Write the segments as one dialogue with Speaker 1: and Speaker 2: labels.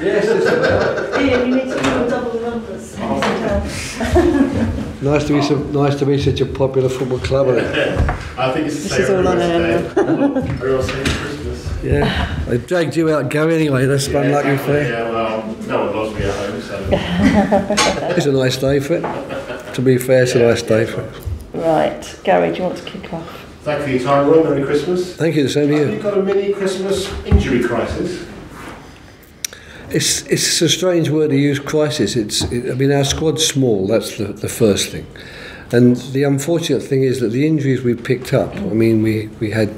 Speaker 1: Yes, just about.
Speaker 2: Ian, you need to do double the numbers.
Speaker 1: Nice to be so, nice to be such a popular football club. isn't? Eh?
Speaker 3: I think it's the
Speaker 2: This
Speaker 3: same
Speaker 2: is all on
Speaker 3: everywhere today. We're all saying Christmas.
Speaker 1: Yeah, I dragged you out, Gary. Anyway, that's
Speaker 3: Yeah,
Speaker 1: unlucky
Speaker 3: exactly,
Speaker 1: for you.
Speaker 3: Yeah, well, no one loves me at home, so.
Speaker 1: It's a nice day for it. To be fair, it's a nice day for it.
Speaker 2: Right, Gary, do you want to kick off?
Speaker 3: Thank you for your time, Roy. Merry Christmas.
Speaker 1: Thank you. The same to
Speaker 3: Have
Speaker 1: you.
Speaker 3: you got a mini Christmas injury crisis?
Speaker 1: It's it's a strange word to use. Crisis. It's. It, I mean, our squad's small. That's the the first thing, and the unfortunate thing is that the injuries we picked up. I mean, we we had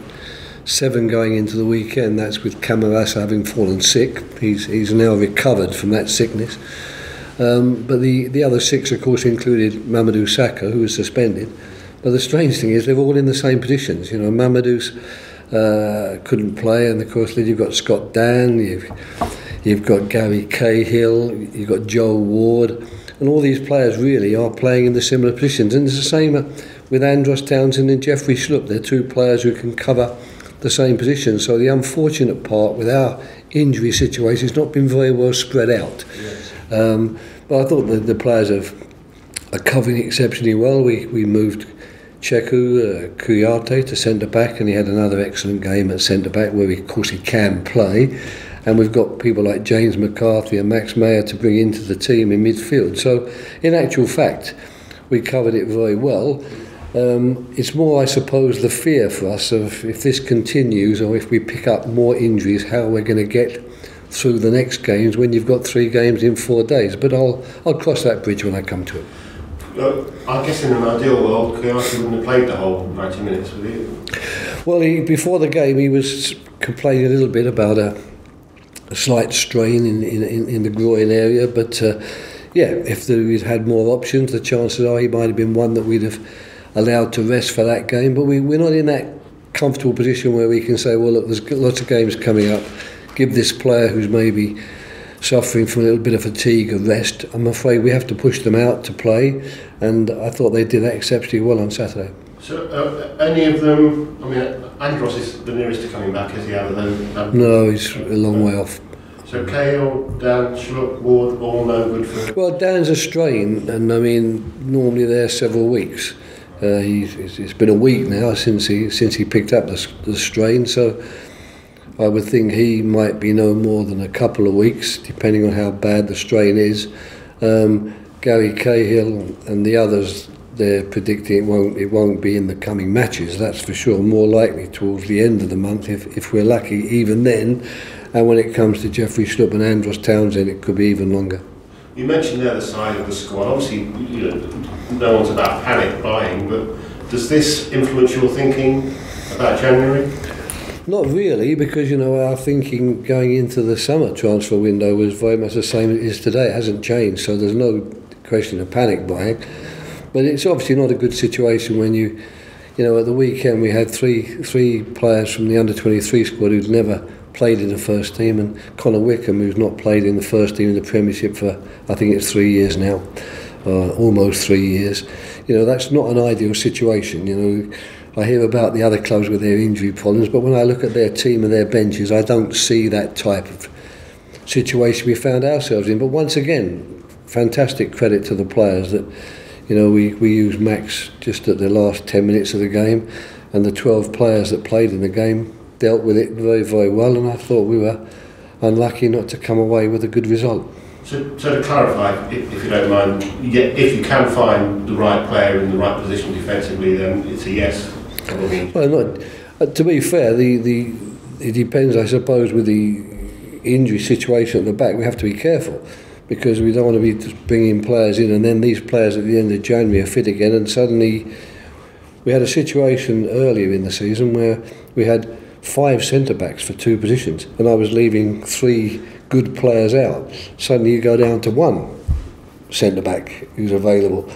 Speaker 1: seven going into the weekend. That's with Camarasa having fallen sick. He's he's now recovered from that sickness. Um, but the the other six, of course, included Mamadou Sakho, who was suspended. But the strange thing is they're all in the same positions. You know, Mamadou's uh, couldn't play, and of course then you've got Scott Dann, you've you've got Gary Cahill, you've got Joel Ward, and all these players really are playing in the similar positions. And it's the same with Andros Townsend and Jeffrey Schlupp. They're two players who can cover the same position. So the unfortunate part with our injury situation has not been very well spread out. Um, but I thought the, the players have are covering exceptionally well. We we moved Cheikhou uh, Kouyaté to centre back, and he had another excellent game at centre back where, he, of course, he can play. And we've got people like James McCarthy and Max Meyer to bring into the team in midfield. So, in actual fact, we covered it very well. Um, it's more, I suppose, the fear for us of if this continues or if we pick up more injuries, how we're going to get through the next games when you've got three games in four days. But I'll I'll cross that bridge when I come to it.
Speaker 3: Look, I guess in an ideal world, Kouyaté wouldn't have played the whole 90 minutes, would he?
Speaker 1: Well, he, before the game, he was complaining a little bit about a, a slight strain in, in, in in the groin area, but uh, yeah, if the, we'd had more options, the chances are he might have been one that we'd have allowed to rest for that game. But we, we're not in that comfortable position where we can say, well, look, there's lots of games coming up. Give this player who's maybe suffering from a little bit of fatigue a rest. I'm afraid we have to push them out to play, and I thought they did that exceptionally well on Saturday.
Speaker 3: So, uh, any of them, I mean, Andros is the nearest to coming back, is he, other than... Um,
Speaker 1: No, he's a long way off.
Speaker 3: So, Cahill, Dann, Schlupp, Ward, all no good for...
Speaker 1: Well, Dann's a strain, and I mean, normally they're several weeks. Uh, he's, it's- it's been a week now since he since he picked up the, the strain, so I would think he might be no more than a couple of weeks, depending on how bad the strain is. Um, Gary Cahill and the others, they're predicting it won't it won't be in the coming matches. That's for sure. More likely towards the end of the month, if if we're lucky. Even then, and when it comes to Jeffrey Schlupp and Andros Townsend, it could be even longer.
Speaker 3: You mentioned the other side of the squad. Obviously, you know, no one's about panic buying, but does this influence your thinking about January?
Speaker 1: Not really, because you know our thinking going into the summer transfer window was very much the same as it is today. It hasn't changed, so there's no question of panic buying. But it's obviously not a good situation when you, you know, at the weekend we had three three players from the under 23 squad who'd never played in the first team, and Connor Wickham, who's not played in the first team in the Premiership for I think it's three years now, uh, almost three years. You know, that's not an ideal situation. You know, I hear about the other clubs with their injury problems, but when I look at their team and their benches, I don't see that type of situation we found ourselves in. But once again, fantastic credit to the players that you know, we, we used Max just at the last 10 minutes of the game, and the 12 players that played in the game dealt with it very, very well, and I thought we were unlucky not to come away with a good result.
Speaker 3: So, so to clarify, if, if you don't mind, if you can find the right player in the right position defensively, then it's a yes. Probably.
Speaker 1: Well, not, uh, to be fair, the, the it depends, I suppose, with the injury situation at the back. We have to be careful because we don't want to be just bringing players in and then these players at the end of January are fit again, and suddenly we had a situation earlier in the season where we had five centre backs for two positions, and I was leaving three good players out. Suddenly you go down to one centre back who's available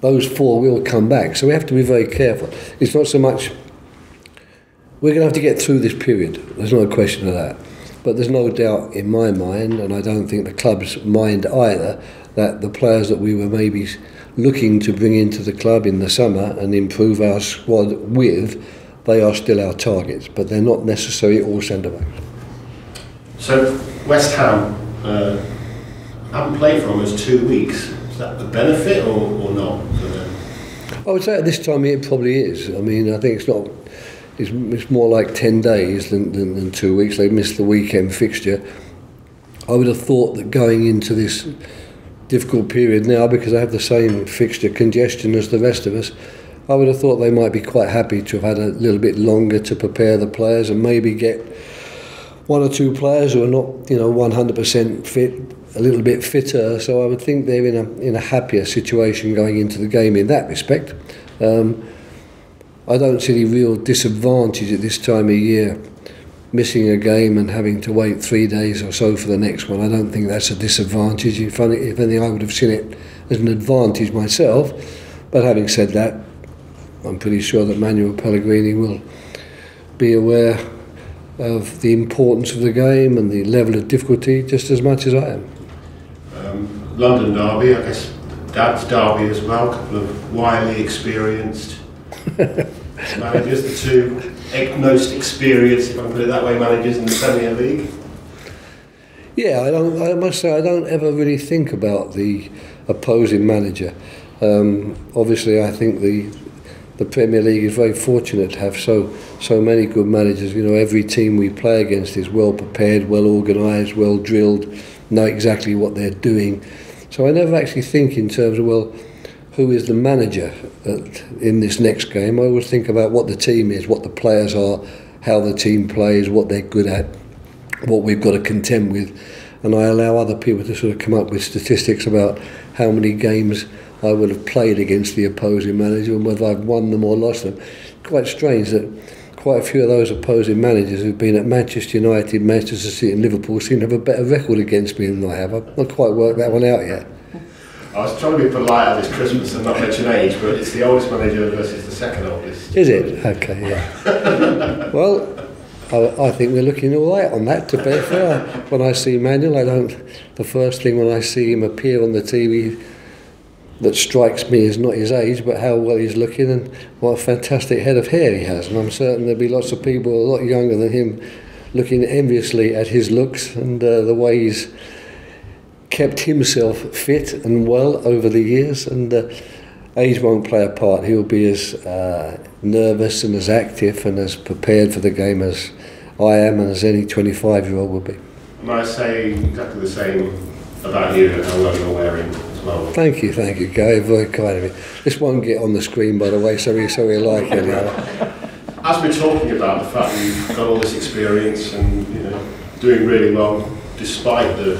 Speaker 1: those four will come back. So we have to be very careful. It's not so much we're going to have to get through this period. There's no question of that. But there's no doubt in my mind, and I don't think the club's mind either, that the players that we were maybe looking to bring into the club in the summer and improve our squad with, they are still our targets. But they're not necessarily all centre backs.
Speaker 3: So West Ham uh, haven't played for almost two weeks. Is that a benefit or, or not for them?
Speaker 1: I would say at this time it probably is. I mean, I think it's not. It's, it's more like ten days than, than, than two weeks. They missed the weekend fixture. I would have thought that going into this difficult period now, because I have the same fixture congestion as the rest of us, I would have thought they might be quite happy to have had a little bit longer to prepare the players and maybe get one or two players who are not, you know, 100% fit, a little bit fitter. So I would think they're in a in a happier situation going into the game in that respect. Um, I don't see any real disadvantage at this time of year missing a game and having to wait three days or so for the next one. I don't think that's a disadvantage. If anything, I would have seen it as an advantage myself. But having said that, I'm pretty sure that Manuel Pellegrini will be aware of the importance of the game and the level of difficulty just as much as I am.
Speaker 3: Um, London Derby, I guess Dad's Derby as well, a couple of widely experienced managers, the two most experienced, if I can put it that way, managers in the Premier League?
Speaker 1: Yeah, I don't. I must say, I don't ever really think about the opposing manager. Um, obviously, I think the the Premier League is very fortunate to have so so many good managers. You know, every team we play against is well prepared, well organised, well drilled, know exactly what they're doing. So I never actually think in terms of well, who is the manager in this next game. I always think about what the team is, what the players are, how the team plays, what they're good at, what we've got to contend with, and I allow other people to sort of come up with statistics about how many games I would have played against the opposing manager and whether I've won them or lost them. Quite strange that quite a few of those opposing managers who've been at Manchester United, Manchester City and Liverpool seem to have a better record against me than I have. I've not quite worked that one out yet.
Speaker 3: I was trying to be polite at this Christmas and not mention age, but it's the oldest manager versus the second oldest.
Speaker 1: Is it? Okay, yeah. well, I, I think we're looking all right on that, to be fair. When I see Manuel, I don't. The first thing when I see him appear on the TV that strikes me is not his age, but how well he's looking and what a fantastic head of hair he has. And I'm certain there'll be lots of people a lot younger than him looking enviously at his looks and uh, the way he's kept himself fit and well over the years. And uh, age won't play a part. He'll be as uh, nervous and as active and as prepared for the game as I am and as any 25 year old will be.
Speaker 3: And I say exactly the same about you and how well you're wearing well.
Speaker 1: Thank you, thank you, Gary. Very kind of you. This won't get on the screen, by the way, so we so we like it.
Speaker 3: As we're talking about the fact that you've got all this experience and you know doing really well despite the,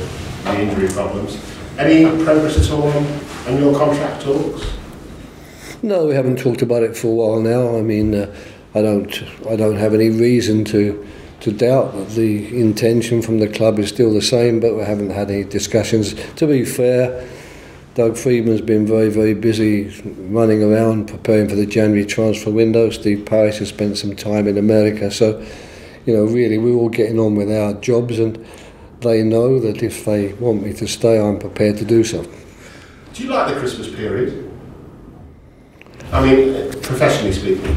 Speaker 3: the injury problems, any progress at all on, your contract talks?
Speaker 1: No, we haven't talked about it for a while now. I mean, uh, I don't I don't have any reason to to doubt that the intention from the club is still the same, but we haven't had any discussions. To be fair, Doug Freedman's been very, very busy running around preparing for the January transfer window. Steve Parish has spent some time in America. So, you know, really, we're all getting on with our jobs, and they know that if they want me to stay, I'm prepared to do so.
Speaker 3: Do you like the Christmas period? I mean, professionally speaking.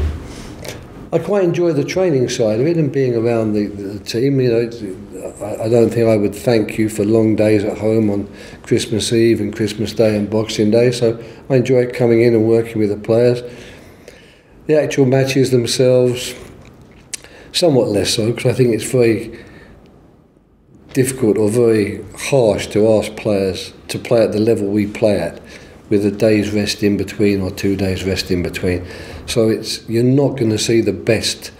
Speaker 1: I quite enjoy the training side of it and being around the, the team. You know, I, I don't think I would thank you for long days at home on Christmas Eve and Christmas Day and Boxing Day. So I enjoy coming in and working with the players. The actual matches themselves, somewhat less so, because I think it's very difficult or very harsh to ask players to play at the level we play at with a day's rest in between or two days rest in between. So it's you're not going to see the best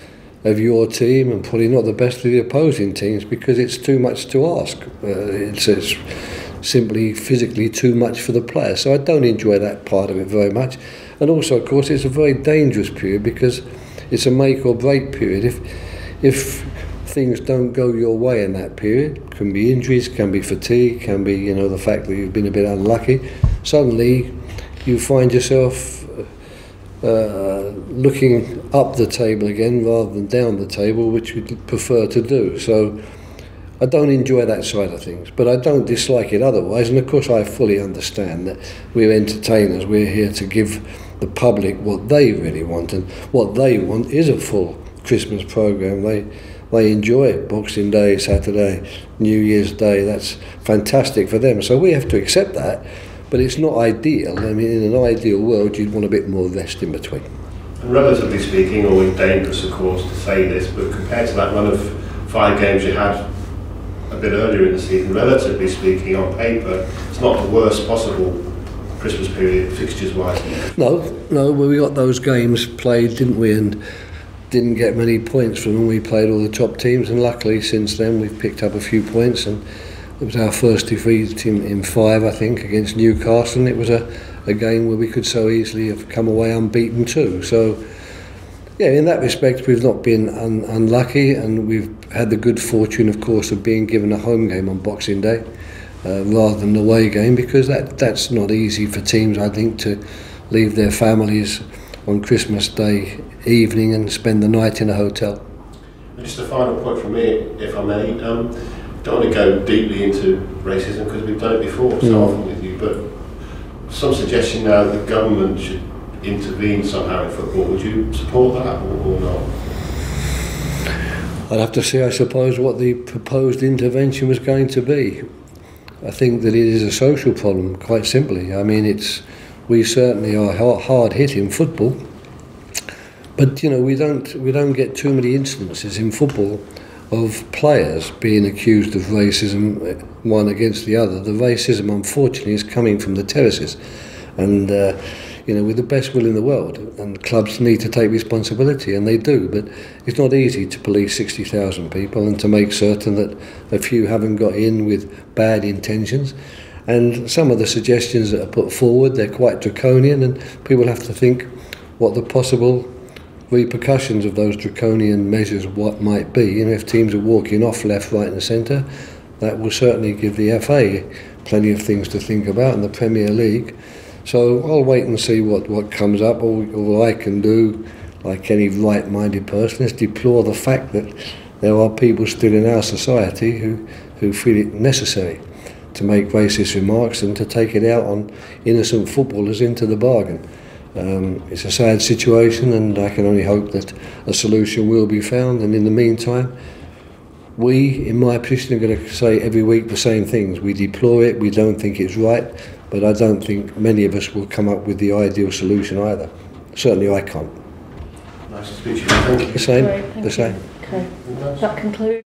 Speaker 1: of your team and probably not the best of the opposing teams because it's too much to ask. Uh, it's, it's simply physically too much for the player. So I don't enjoy that part of it very much. And also, of course, it's a very dangerous period because it's a make or break period. If if things don't go your way in that period, can be injuries, can be fatigue, can be you know the fact that you've been a bit unlucky. Suddenly, you find yourself uh, looking up the table again rather than down the table, which you'd prefer to do. So. I don't enjoy that side of things, but I don't dislike it otherwise. And of course, I fully understand that we're entertainers. We're here to give the public what they really want, and what they want is a full Christmas program. They they enjoy Boxing Day, Saturday, New Year's Day. That's fantastic for them. So we have to accept that, but it's not ideal. I mean, in an ideal world, you'd want a bit more rest in between.
Speaker 3: And relatively speaking, always dangerous, of course, to say this, but compared to that run of five games you had a bit earlier in the season, relatively speaking, on paper, it's not the worst possible Christmas period fixtures-wise.
Speaker 1: No, no, well, we got those games played, didn't we? And didn't get many points from when we played all the top teams. And luckily, since then, we've picked up a few points. And it was our first defeat in, in five, I think, against Newcastle. And it was a, a game where we could so easily have come away unbeaten too. So, yeah, in that respect, we've not been un- unlucky, and we've had the good fortune, of course, of being given a home game on Boxing Day. Uh, rather than the away game because that that's not easy for teams I think to leave their families on Christmas Day evening and spend the night in a hotel.
Speaker 3: Just a final point from me, if I may. Um, don't want to go deeply into racism because we've done it before so
Speaker 1: Mm.
Speaker 3: often with you, but some suggestion now that the government should intervene somehow in football. Would you support that or, or not?
Speaker 1: I'd have to see, I suppose, what the proposed intervention was going to be. I think that it is a social problem, quite simply. I mean, it's we certainly are hard hit in football, but you know we don't we don't get too many instances in football of players being accused of racism, uh, one against the other. The racism, unfortunately, is coming from the terraces, and uh, you know, with the best will in the world, and clubs need to take responsibility, and they do. But it's not easy to police 60,000 people and to make certain that a few haven't got in with bad intentions. And some of the suggestions that are put forward, they're quite draconian, and people have to think what the possible repercussions of those draconian measures what might be. You know, if teams are walking off left, right, and centre, that will certainly give the FA plenty of things to think about, in the Premier League. So I'll wait and see what, what comes up. All, all I can do, like any right minded person, is deplore the fact that there are people still in our society who, who feel it necessary to make racist remarks and to take it out on innocent footballers into the bargain. Um, it's a sad situation, and I can only hope that a solution will be found. And in the meantime, we, in my position, are going to say every week the same things. We deplore it, we don't think it's right, but I don't think many of us will come up with the ideal solution either. Certainly I can't.
Speaker 3: Nice to speak to you. Thank you.
Speaker 1: The same,
Speaker 2: Great, thank
Speaker 1: the
Speaker 2: you.
Speaker 1: same.
Speaker 2: Okay, that concludes.